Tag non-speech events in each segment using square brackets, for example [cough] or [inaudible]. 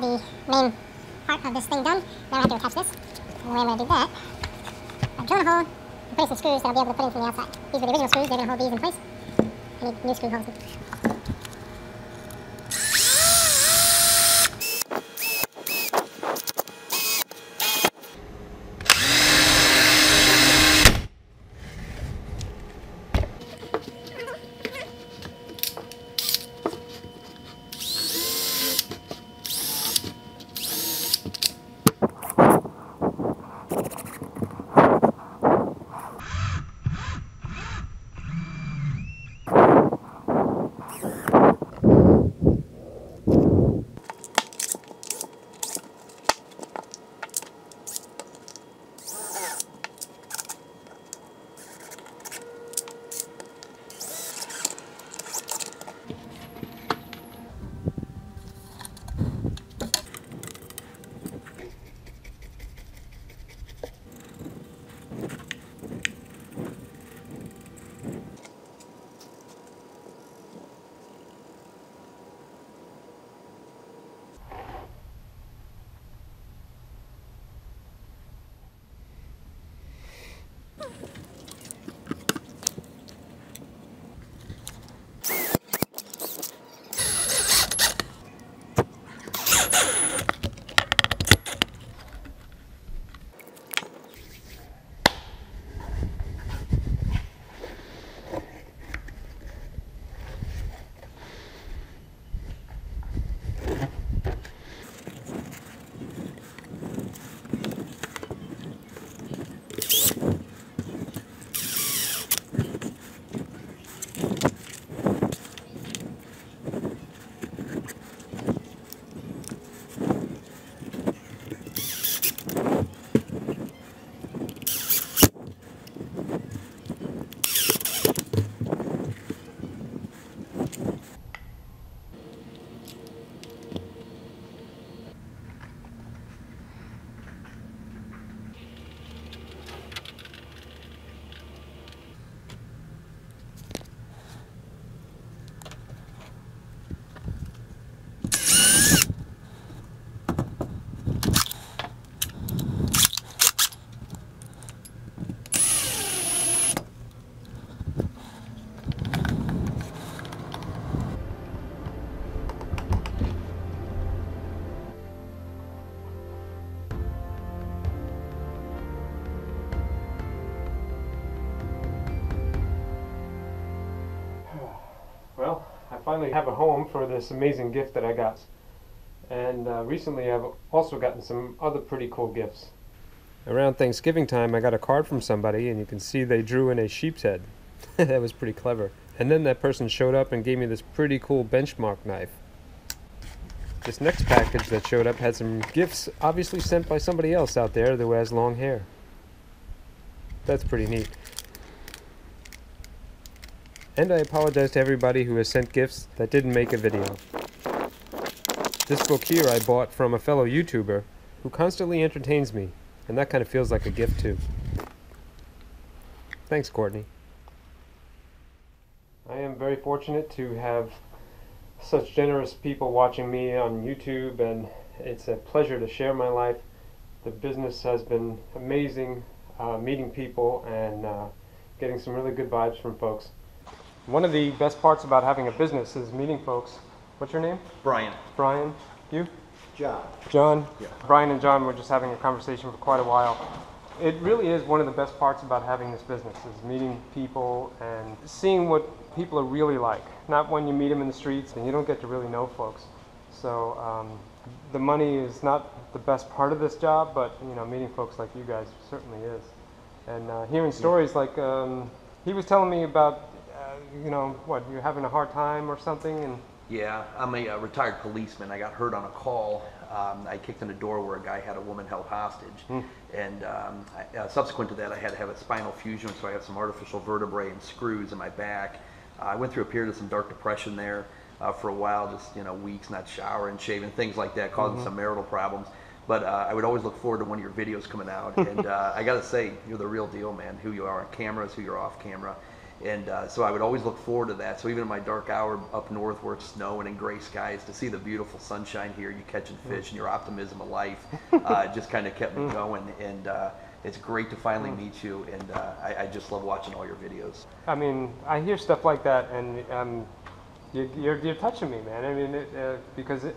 The main part of this thing done. Now I have to attach this. And the way I'm going to do that, I'm a hole and putting some screws that I'll be able to put in from the outside. These were the original screws. They're going to hold these in place. I need new screw holes. Well, I finally have a home for this amazing gift that I got. And uh, recently I've also gotten some other pretty cool gifts. Around Thanksgiving time, I got a card from somebody, and you can see they drew in a sheep's head. [laughs] that was pretty clever. And then that person showed up and gave me this pretty cool Benchmade knife. This next package that showed up had some gifts obviously sent by somebody else out there who has long hair. That's pretty neat. And I apologize to everybody who has sent gifts that didn't make a video. This book here I bought from a fellow YouTuber who constantly entertains me, and that kind of feels like a gift too. Thanks, Courtney. I am very fortunate to have such generous people watching me on YouTube, and it's a pleasure to share my life. The business has been amazing, uh, meeting people and uh, getting some really good vibes from folks. One of the best parts about having a business is meeting folks. What's your name? Brian. Brian? You? John. John? Yeah. Brian and John were just having a conversation for quite a while. It really is one of the best parts about having this business is meeting people and seeing what people are really like. Not when you meet them in the streets and you don't get to really know folks. So um, the money is not the best part of this job, but you know, meeting folks like you guys certainly is. And uh, hearing stories like um, he was telling me about, you know, what you're having a hard time or something, and Yeah, I'm a uh, retired policeman. I got hurt on a call. Um, I kicked in a door where a guy had a woman held hostage. And um, I, uh, subsequent to that, I had to have a spinal fusion, so I have some artificial vertebrae and screws in my back. Uh, I went through a period of some dark depression there uh, for a while, just you know weeks not showering, shaving, things like that, causing some marital problems. But uh, I would always look forward to one of your videos coming out, [laughs] and uh, I got to say, you're the real deal, man. Who you are on camera is who you're off camera. And uh, so I would always look forward to that. So even in my dark hour up north where it's snowing and gray skies, to see the beautiful sunshine here, you catching fish, and your optimism of life [laughs] uh, just kind of kept me going. And uh, it's great to finally meet you. And uh, I, I just love watching all your videos. I mean, I hear stuff like that, and um, you, you're, you're touching me, man. I mean, it, uh, because it,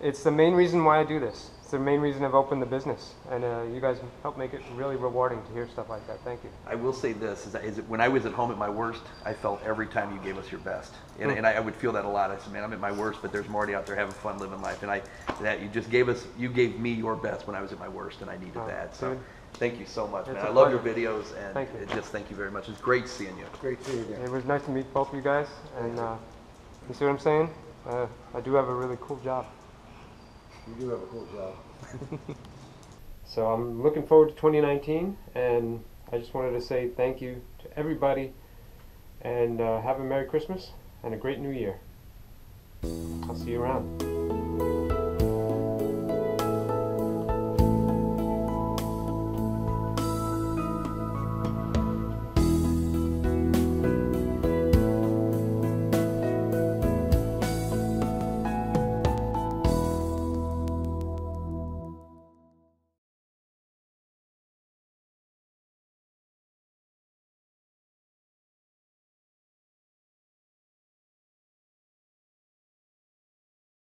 it's the main reason why I do this. It's the main reason I've opened the business, and uh, you guys help make it really rewarding to hear stuff like that. Thank you. I will say this: is that, is that when I was at home at my worst, I felt every time you gave us your best, and, and I, I would feel that a lot. I said, "Man, I'm at my worst, but there's Marty out there having fun, living life." And I, that you just gave us, you gave me your best when I was at my worst, and I needed Oh, that. So, dude. thank you so much, It's man. a I love your videos, and Thank you. just thank you very much. It's great seeing you. Great seeing you. It was nice to meet both of you guys, and uh, you see what I'm saying? Uh, I do have a really cool job. You do have a cool job. [laughs] So I'm looking forward to 2019, and I just wanted to say thank you to everybody, and uh, have a Merry Christmas and a great New Year. I'll see you around.